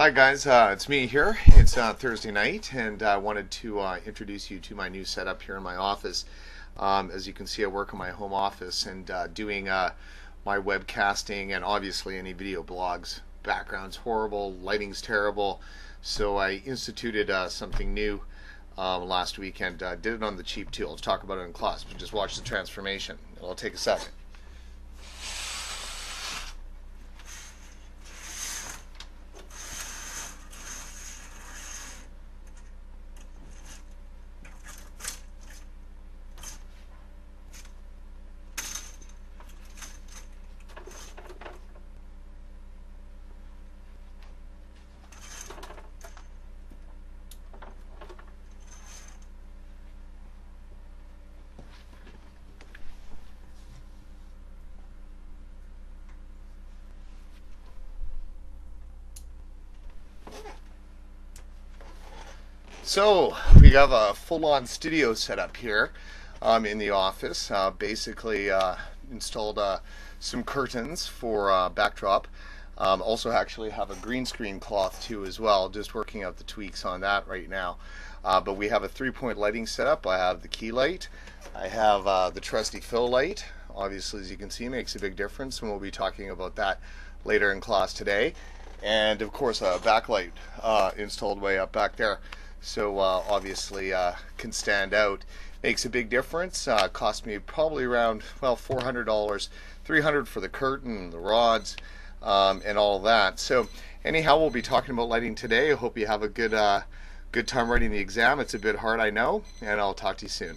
Hi guys, uh, it's me here. It's uh, Thursday night, and I wanted to uh, introduce you to my new setup here in my office. Um, as you can see, I work in my home office and uh, doing uh, my webcasting and obviously any video blogs. Background's horrible, lighting's terrible, so I instituted uh, something new um, last week and did it on the cheap too. I'll talk about it in class, but just watch the transformation. It'll take a second. So we have a full-on studio setup here um, in the office. Uh, basically uh, installed uh, some curtains for uh, backdrop. Um, also actually have a green screen cloth too as well. Just working out the tweaks on that right now. Uh, but we have a three-point lighting setup. I have the key light. I have uh, the trusty fill light. Obviously, as you can see, makes a big difference, and we'll be talking about that later in class today. And of course, a backlight installed way up back there so uh, obviously uh, can stand out. Makes a big difference. Uh, cost me probably around well $400, 300 for the curtain, the rods, um, and all that. So anyhow, we'll be talking about lighting today. I hope you have a good uh, good time writing the exam. It's a bit hard, I know, and I'll talk to you soon.